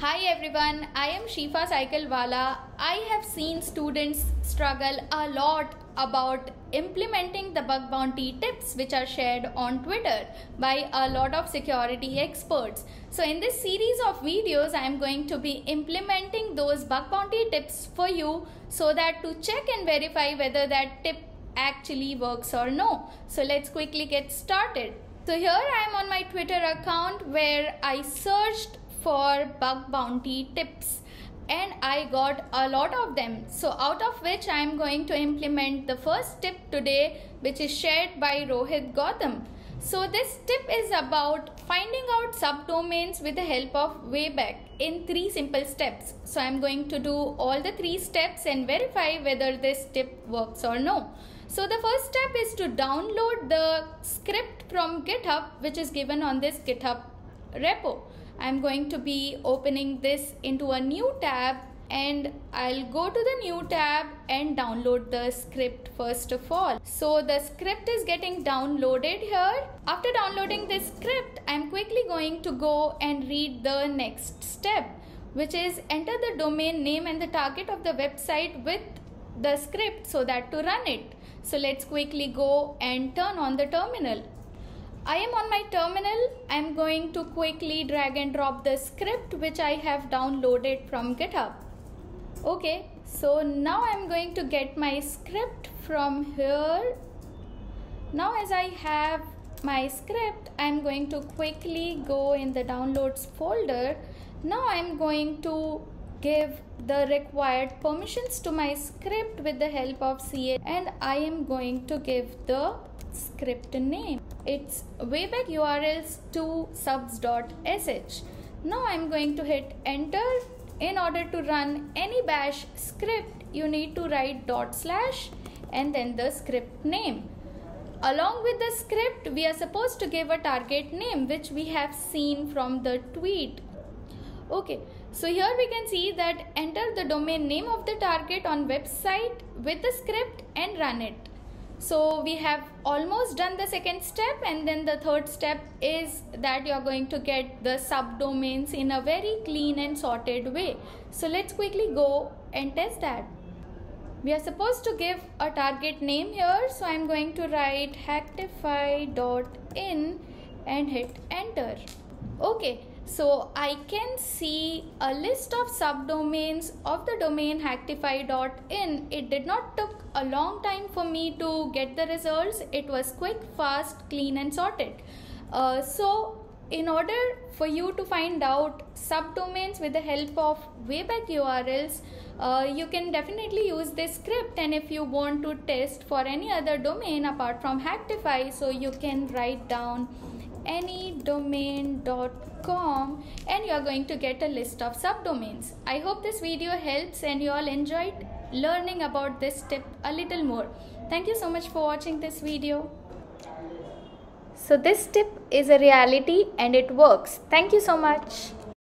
Hi everyone, I am Shifa Cyclewala. I have seen students struggle a lot about implementing the bug bounty tips which are shared on Twitter by a lot of security experts. So in this series of videos, I am going to be implementing those bug bounty tips for you so that to check and verify whether that tip actually works or no. So let's quickly get started. So here I am on my Twitter account where I searched for bug bounty tips and I got a lot of them. So out of which I am going to implement the first tip today which is shared by Rohit Gautam. So this tip is about finding out subdomains with the help of Wayback in three simple steps. So I'm going to do all the three steps and verify whether this tip works or no. So the first step is to download the script from GitHub which is given on this GitHub repo. I'm going to be opening this into a new tab and I'll go to the new tab and download the script first of all. So the script is getting downloaded here. After downloading this script, I'm quickly going to go and read the next step which is enter the domain name and the target of the website with the script so that to run it. So let's quickly go and turn on the terminal. I am on my terminal. I'm going to quickly drag and drop the script which I have downloaded from GitHub. Okay, so now I'm going to get my script from here. Now as I have my script, I'm going to quickly go in the downloads folder. Now I'm going to give the required permissions to my script with the help of CA and I am going to give the script name. It's wayback urls to subs.sh. Now I'm going to hit enter. In order to run any bash script, you need to write dot slash and then the script name. Along with the script, we are supposed to give a target name which we have seen from the tweet. Okay, so here we can see that enter the domain name of the target on website with the script and run it. So we have almost done the second step and then the third step is that you're going to get the subdomains in a very clean and sorted way. So let's quickly go and test that. We are supposed to give a target name here. So I'm going to write hacktify.in and hit enter. Okay. So I can see a list of subdomains of the domain hacktify.in. It did not took a long time for me to get the results. It was quick, fast, clean and sorted. Uh, so in order for you to find out subdomains with the help of Wayback URLs, uh, you can definitely use this script and if you want to test for any other domain apart from Hacktify, so you can write down anydomain.com and you are going to get a list of subdomains. I hope this video helps and you all enjoyed learning about this tip a little more. Thank you so much for watching this video. So this tip is a reality and it works. Thank you so much.